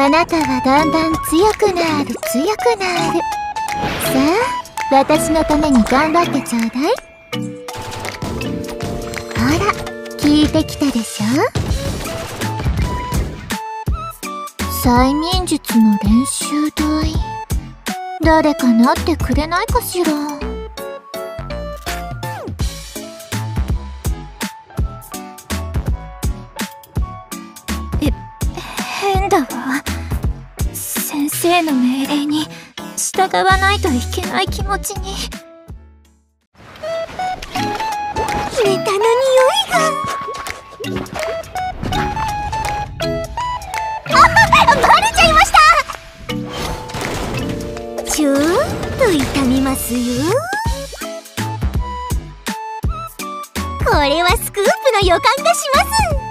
あなたはだんだん強くなる強くなる。さあ私のために頑張ってちょうだい。ほら聞いてきたでしょ？催眠術の練習台誰かなってくれないかしら？え変だわ。生の命令に従わないといけない気持ちに。ネタの匂いが。あバレちゃいました。ちょっと痛みますよ。これはスクープの予感がします。